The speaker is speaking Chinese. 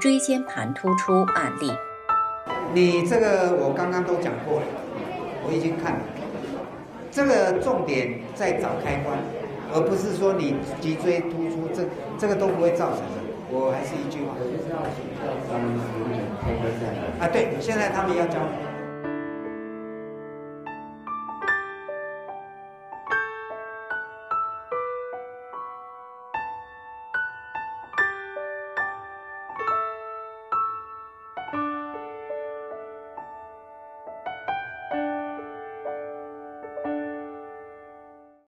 椎间盘突出案例。你这个我刚刚都讲过了我已经看了这个重点在找开关而不是说你脊椎突出这这个都不会造成的。我还是一句话。啊对现在他们要教